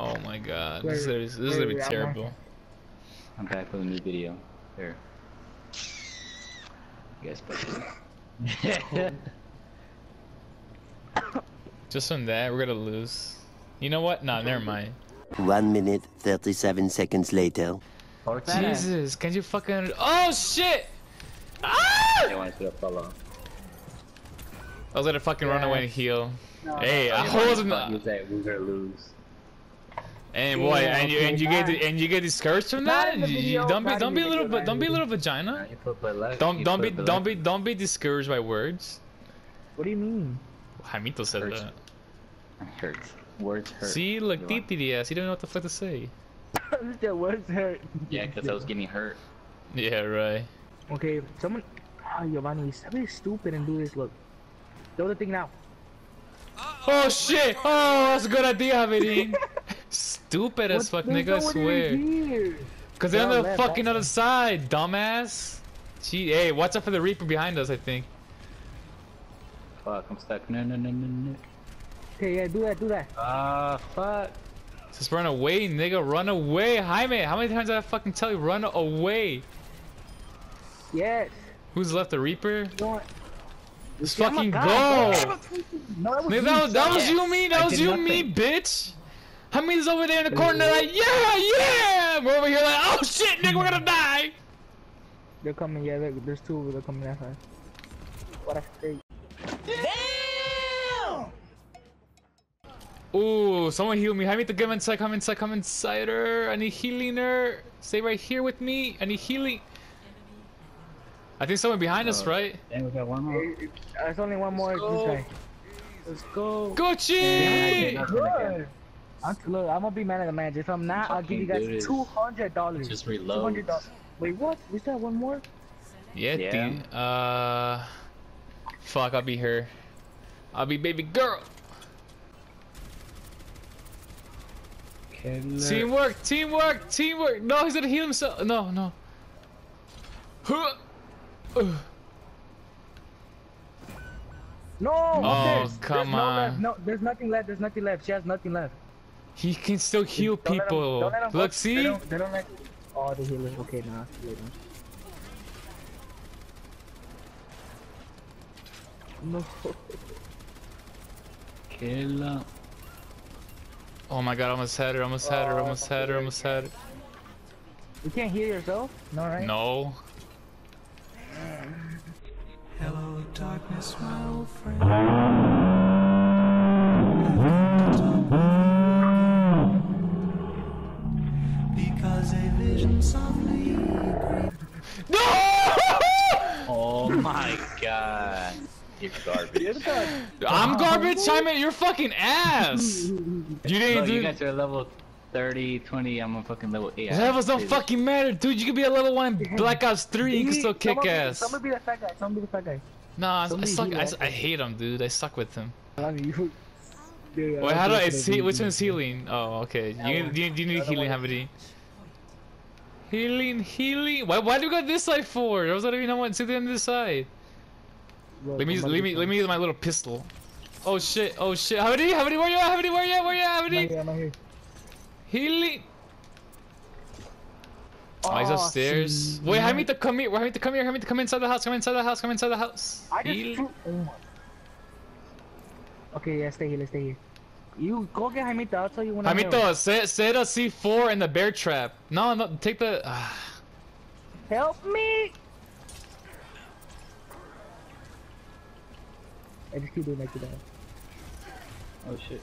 Oh my god, this is this is gonna be Wait, wait, I'm terrible. I'm back with a new video. There. You guys better. Just from that, we're gonna lose. You know what? Nah, never mind. One minute, 37 seconds later. Or. Jesus, can you fucking? Oh shit! Ah! They want to follow. I was gonna fucking run away and heal. No, Hey, I They wanna wasn't. fuck you say we're gonna lose. And boy, Yeah, and you and you get bye. and you get discouraged from that. You- you- don't be don't be a little video, bit don't be a little vagina. You put but left. Don't don't be don't be don't be discouraged by words. What do you mean? Jaimito said Hurts. that. Hurts. Words hurt. See, look, You want- titty ass. He don't know what the fuck to say. the words hurt. Yeah, because I was getting hurt. Yeah, right. Okay, someone. Ah, Giovanni, stop being stupid and do this. Look, throw the thing now. Oh shit! Oh, that's a good idea, Javirin. Stupid as fuck, nigga. I swear. Cause they're on the left, fucking other side, dumbass. Gee, hey, watch out for the Reaper behind us. I think. Fuck, I'm stuck. No, no, no, no, no. Okay, yeah, do that, do that. Ah, fuck. Just run away, nigga. Run away, Jaime. How many times did I fucking tell you? Run away. Yes. Who's left? The Reaper? You want? Let's Oh fucking God, go. don't- No, that was Nigga, that was, that was son. you, me. That I was you, nothing. me, bitch. Jaime's over there in the corner, like, yeah, yeah. We're over here, like, oh shit, nigga, we're gonna die. They're coming. Yeah, there- there's two of them. They're coming that side. What I Damn! Ooh, someone heal me. I need to come inside, come inside, come inside her. I need healing her. Stay right here with me. I need healing. I think someone behind us, Uh, right? Then we got one more. Hey, There's only one more. go. This guy. Let's go. Gucci! Yeah, Good. I'm, look, I'm gonna be man of the match. If I'm not, I'll give you guys two hundred dollars. Just reload. hundred dollars. Wait, what? We still have one more? Yeah, Yeah. dude. Uh, fuck, I'll be her. I'll be baby girl. Teamwork, teamwork, teamwork. No, he's gonna heal himself. No, no. Huh. Ugh. No. Oh, there's, come there's no on. left. No, there's nothing left. There's nothing left. She has nothing left. He can still heal Don't let 'em- people. don't let 'em Look, fuck- see? They don't, they don't let. Oh, the healer. Okay, nah. see you later. No. Kill him. Oh my god, I almost had her, almost had her, Oh, almost had her, almost had her. You can't heal yourself. No, right? No. Hello, darkness, my old friend. No! Oh my god. You're garbage. I'm garbage, Simon. You're fucking ass. You didn't Look, do. you guys are level 30, 20. I'm a fucking level 8. Levels don't Dude. fucking matter, dude. You could be a level one Black Ops 3. You can still kick Someone be- ass. Someone be the fat guy. Someone be the fat guy. Nah, I, I suck. heal I. I hate him, dude. I suck with him. I mean, you. Dude, Wait, how do I? don't It's he, which one's healing? Oh, okay. You, one. you, you need healing, one. Havity. Healing, healing. Why, why do you go this side for? I was not even know what to the end of this side. be- Let me, let me, let me use my little pistol. Oh shit! Oh shit! How many? How many? where you at? Havity, where you at? Where you at? something. Havity? I'm not here. Healing. Oh, he's Oh, upstairs. Wait, I need to come here. I need to come here. I need to come inside the house. Come inside the house. Come inside the house. I just Heal. oh my- Okay, yeah, stay here. Let's stay here. You go get Jaimito. I'll tell you when I'm Hamito, set, set a C4 in the bear trap. No, no, take the. ah. Help me! I just keep doing like that. Oh shit.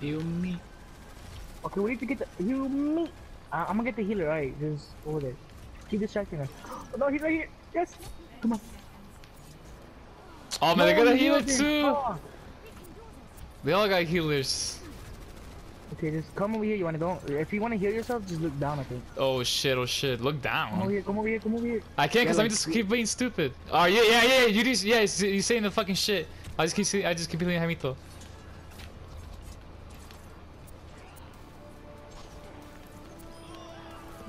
Heal me. Okay, we need to get the you me. Uh, I'm gonna get the healer. Alright, just over there. Keep distracting us. Oh, no, he's right here. Yes. Come on. Oh man, they No, got a healer too. Oh. They all got healers. Okay, just come over here. You wanna don't? If you wanna heal yourself, just look down. I think. Oh shit! Oh shit! Look down. Come over here. Come over here. Come over here. I can't, cause Yeah, I'm like- just keep being stupid. Oh yeah, yeah, yeah. You just, yeah, you saying the fucking shit. I just keep, saying, I just keep healing Hamito.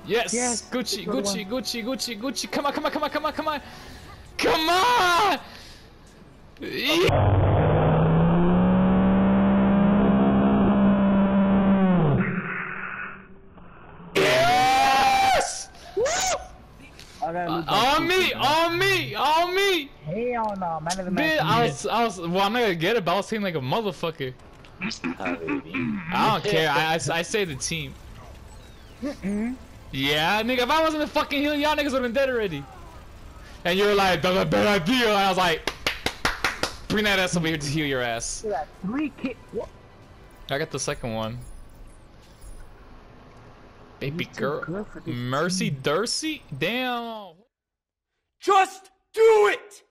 Yes, Yes, Gucci, Gucci, Gucci, Gucci, Gucci. Come on, come on, come on, come on, come on. Come on! Yes! I gotta lose my On me, on me, on me! Hell no, man of the match. I was, I was, well, I'm not gonna get it, but I was saying like a motherfucker. I don't care. I, I, I say the team. Yeah, nigga, if I wasn't the fucking healing, y'all niggas would've been dead already. And you were like, that's a bad idea. And I was like, bring that ass over here to heal your ass. Look three kick. What? I got the second one. Baby girl. good for this Mercy Dursey? Damn. Just do it!